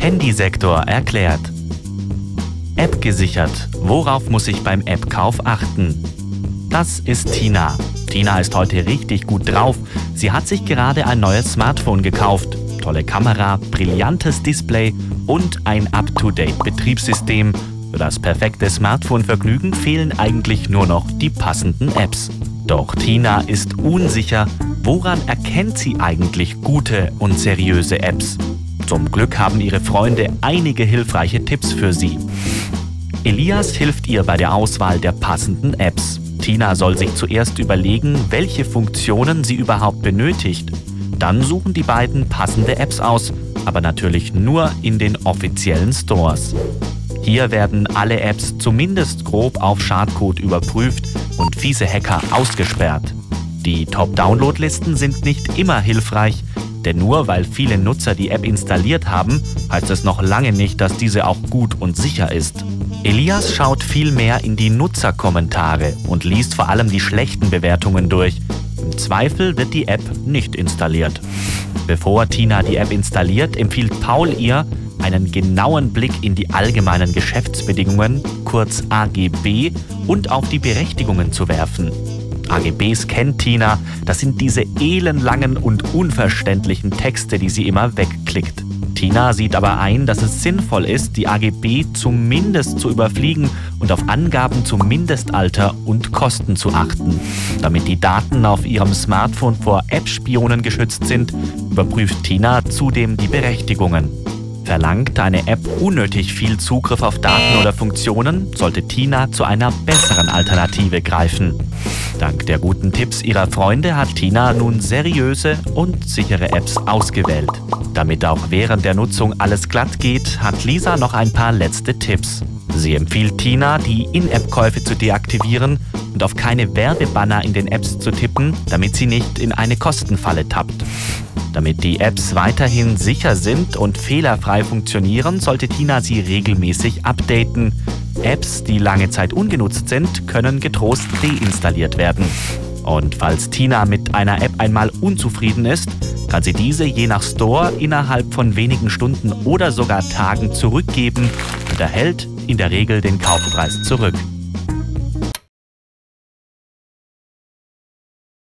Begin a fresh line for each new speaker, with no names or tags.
Handysektor erklärt. App gesichert. Worauf muss ich beim App-Kauf achten? Das ist Tina. Tina ist heute richtig gut drauf. Sie hat sich gerade ein neues Smartphone gekauft. Tolle Kamera, brillantes Display und ein Up-to-Date-Betriebssystem. Für das perfekte Smartphone-Vergnügen fehlen eigentlich nur noch die passenden Apps. Doch Tina ist unsicher, woran erkennt sie eigentlich gute und seriöse Apps? Zum Glück haben ihre Freunde einige hilfreiche Tipps für sie. Elias hilft ihr bei der Auswahl der passenden Apps. Tina soll sich zuerst überlegen, welche Funktionen sie überhaupt benötigt. Dann suchen die beiden passende Apps aus, aber natürlich nur in den offiziellen Stores. Hier werden alle Apps zumindest grob auf Schadcode überprüft und fiese Hacker ausgesperrt. Die Top-Download-Listen sind nicht immer hilfreich, denn nur weil viele Nutzer die App installiert haben, heißt es noch lange nicht, dass diese auch gut und sicher ist. Elias schaut viel mehr in die Nutzerkommentare und liest vor allem die schlechten Bewertungen durch. Im Zweifel wird die App nicht installiert. Bevor Tina die App installiert, empfiehlt Paul ihr, einen genauen Blick in die allgemeinen Geschäftsbedingungen, kurz AGB, und auf die Berechtigungen zu werfen. AGBs kennt Tina, das sind diese ellenlangen und unverständlichen Texte, die sie immer wegklickt. Tina sieht aber ein, dass es sinnvoll ist, die AGB zumindest zu überfliegen und auf Angaben zum Mindestalter und Kosten zu achten. Damit die Daten auf ihrem Smartphone vor App-Spionen geschützt sind, überprüft Tina zudem die Berechtigungen. Verlangt eine App unnötig viel Zugriff auf Daten oder Funktionen, sollte Tina zu einer besseren Alternative greifen. Dank der guten Tipps ihrer Freunde hat Tina nun seriöse und sichere Apps ausgewählt. Damit auch während der Nutzung alles glatt geht, hat Lisa noch ein paar letzte Tipps. Sie empfiehlt Tina, die In-App-Käufe zu deaktivieren und auf keine Werbebanner in den Apps zu tippen, damit sie nicht in eine Kostenfalle tappt. Damit die Apps weiterhin sicher sind und fehlerfrei funktionieren, sollte Tina sie regelmäßig updaten. Apps, die lange Zeit ungenutzt sind, können getrost deinstalliert werden. Und falls Tina mit einer App einmal unzufrieden ist, kann sie diese je nach Store innerhalb von wenigen Stunden oder sogar Tagen zurückgeben und erhält in der Regel den Kaufpreis zurück.